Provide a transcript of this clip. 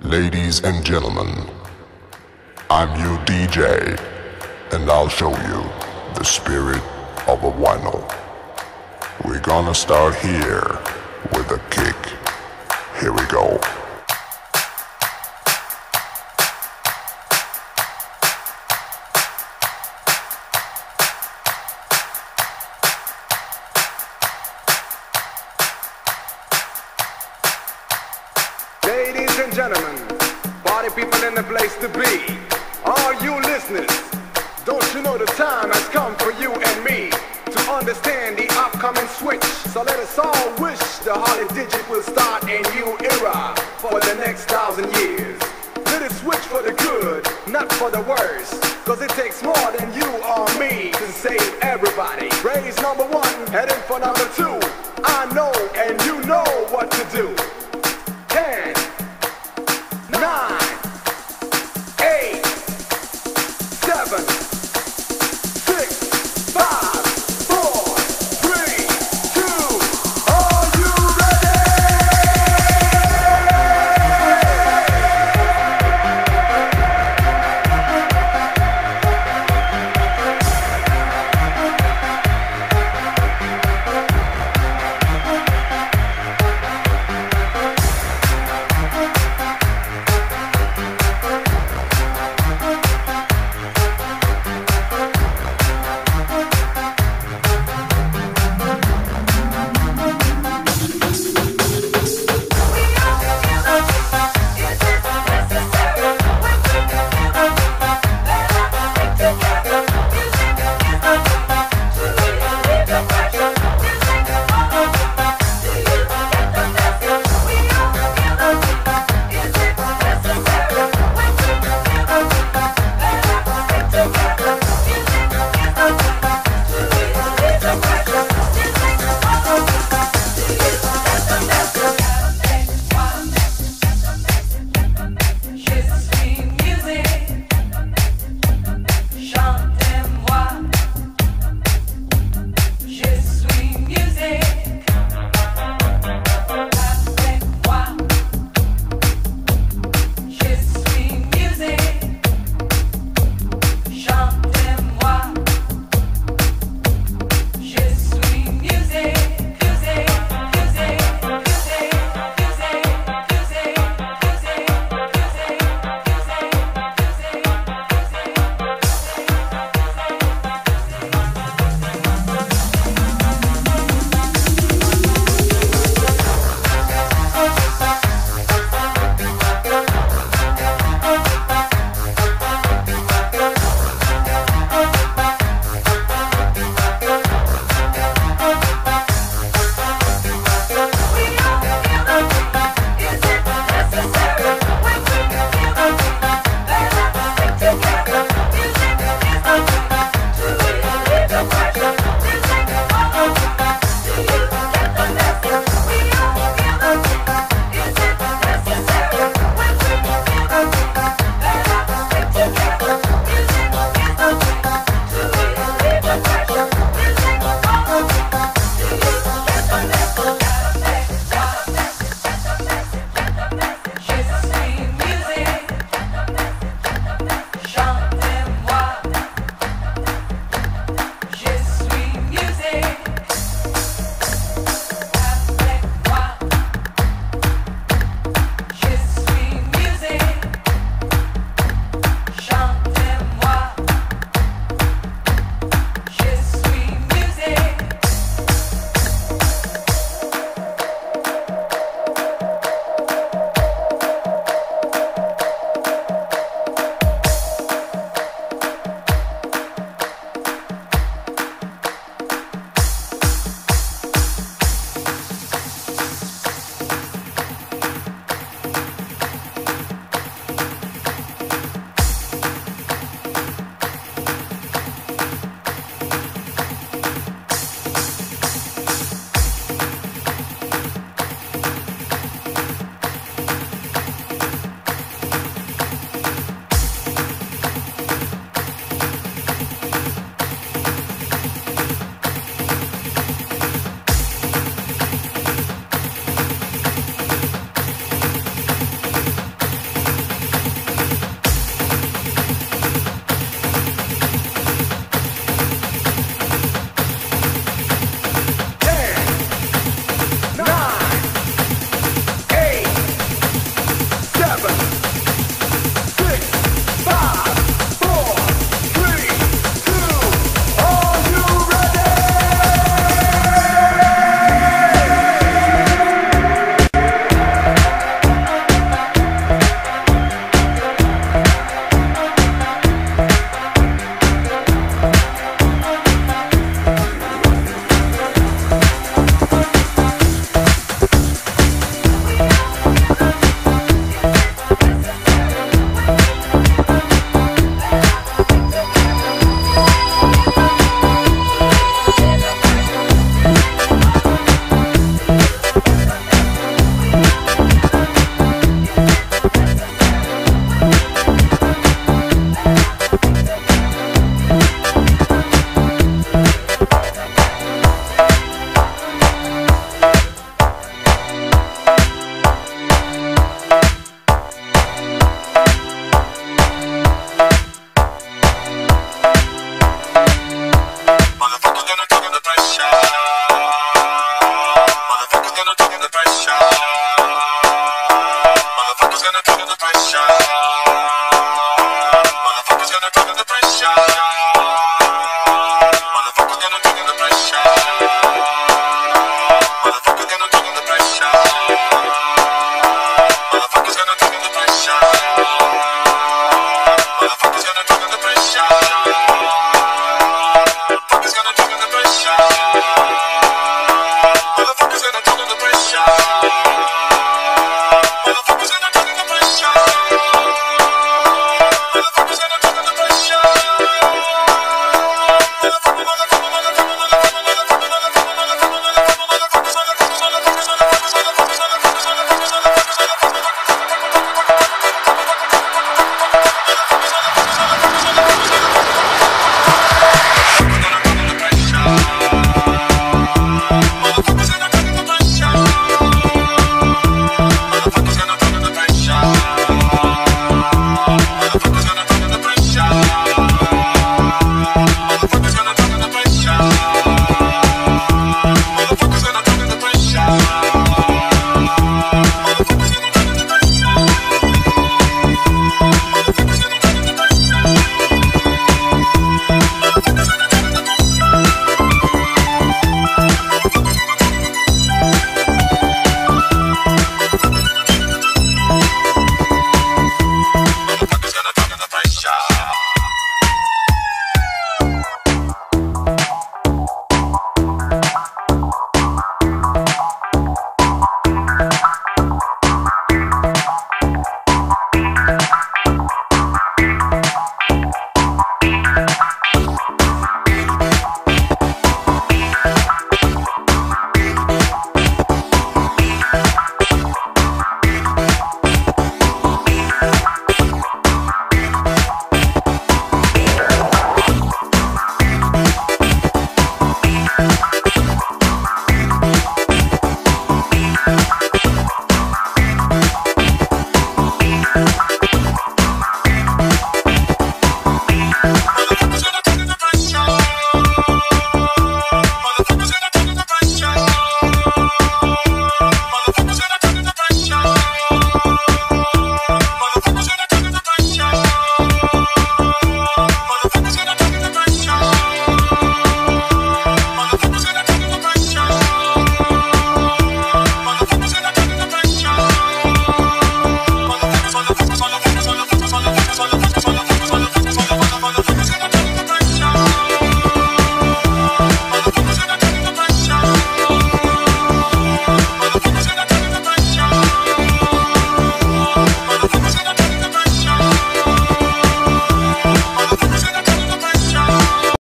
Ladies and gentlemen, I'm your DJ, and I'll show you the spirit of a vinyl. We're gonna start here with a kick. Here we go. Ladies and gentlemen, party people in the place to be. Are you listeners? Don't you know the time has come for you and me to understand the upcoming switch? So let us all wish the Holly Digit will start a new era for the next thousand years. Let it switch for the good, not for the worse. Cause it takes more than you or me to save everybody. Raise number one, heading for number two.